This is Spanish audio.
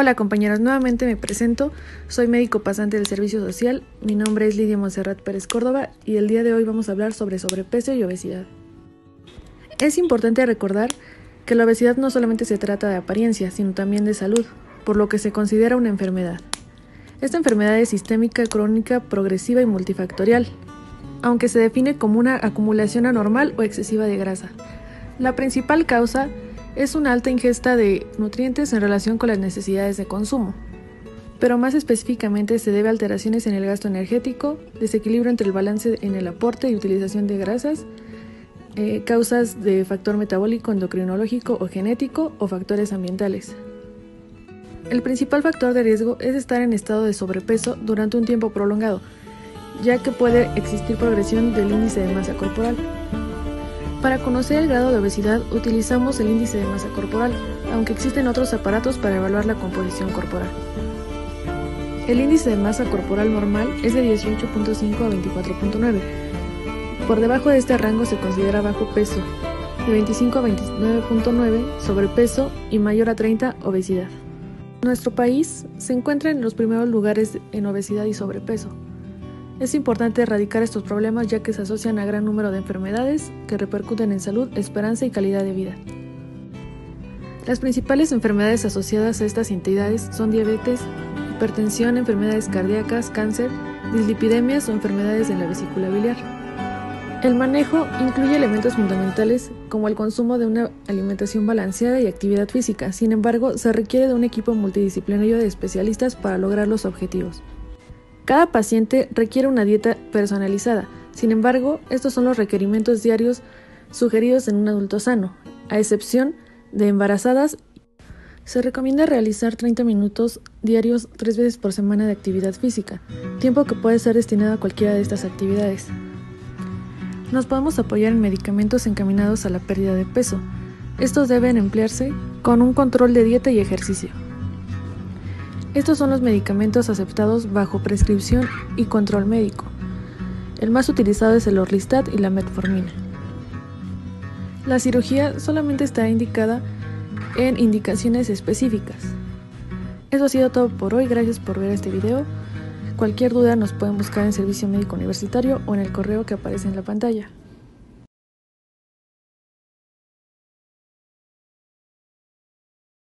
Hola compañeros, nuevamente me presento. Soy médico pasante del Servicio Social. Mi nombre es Lidia Monserrat Pérez Córdoba y el día de hoy vamos a hablar sobre sobrepeso y obesidad. Es importante recordar que la obesidad no solamente se trata de apariencia, sino también de salud, por lo que se considera una enfermedad. Esta enfermedad es sistémica, crónica, progresiva y multifactorial, aunque se define como una acumulación anormal o excesiva de grasa. La principal causa es una alta ingesta de nutrientes en relación con las necesidades de consumo, pero más específicamente se debe a alteraciones en el gasto energético, desequilibrio entre el balance en el aporte y utilización de grasas, eh, causas de factor metabólico, endocrinológico o genético o factores ambientales. El principal factor de riesgo es estar en estado de sobrepeso durante un tiempo prolongado, ya que puede existir progresión del índice de masa corporal. Para conocer el grado de obesidad utilizamos el índice de masa corporal, aunque existen otros aparatos para evaluar la composición corporal. El índice de masa corporal normal es de 18.5 a 24.9. Por debajo de este rango se considera bajo peso, de 25 a 29.9 sobrepeso y mayor a 30 obesidad. Nuestro país se encuentra en los primeros lugares en obesidad y sobrepeso. Es importante erradicar estos problemas ya que se asocian a gran número de enfermedades que repercuten en salud, esperanza y calidad de vida. Las principales enfermedades asociadas a estas entidades son diabetes, hipertensión, enfermedades cardíacas, cáncer, dislipidemias o enfermedades de la vesícula biliar. El manejo incluye elementos fundamentales como el consumo de una alimentación balanceada y actividad física, sin embargo, se requiere de un equipo multidisciplinario de especialistas para lograr los objetivos. Cada paciente requiere una dieta personalizada, sin embargo, estos son los requerimientos diarios sugeridos en un adulto sano, a excepción de embarazadas. Se recomienda realizar 30 minutos diarios tres veces por semana de actividad física, tiempo que puede ser destinado a cualquiera de estas actividades. Nos podemos apoyar en medicamentos encaminados a la pérdida de peso. Estos deben emplearse con un control de dieta y ejercicio. Estos son los medicamentos aceptados bajo prescripción y control médico. El más utilizado es el Orlistat y la metformina. La cirugía solamente está indicada en indicaciones específicas. Eso ha sido todo por hoy, gracias por ver este video. Cualquier duda nos pueden buscar en Servicio Médico Universitario o en el correo que aparece en la pantalla.